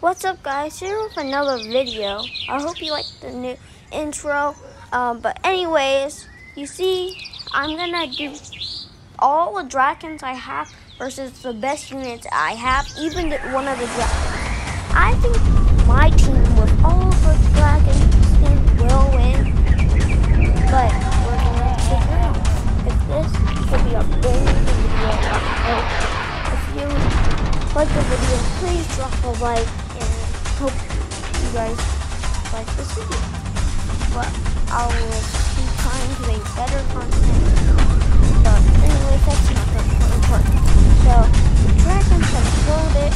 What's up guys, here with another video. I hope you like the new intro. Um, but anyways, you see, I'm gonna do all the dragons I have versus the best units I have, even the, one of the dragons. I think my team with all the dragons will win, but we're gonna figure out if this will be a big video. If you like the video, please drop a like hope you guys like this video. But I will be trying to make better content. But anyways, that's not the important. So the have killed it.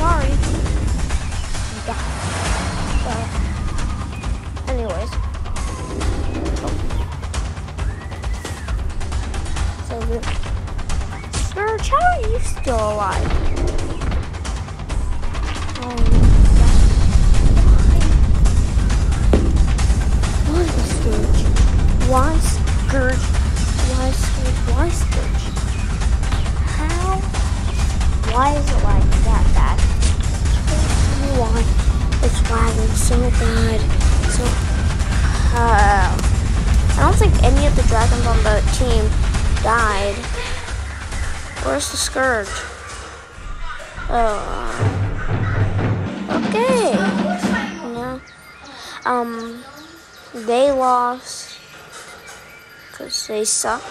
Sorry. Yeah. So, anyways. So the Scourge, how are you still alive? Um, why? Scourge? Why Scourge? Why Scourge? Why Scourge? How? Why is it like that bad? Why it's lagging so bad. So, uh, I don't think any of the dragons on the team died. Where's the scourge? Oh. uh, Okay. Yeah. Um. They lost because they suck.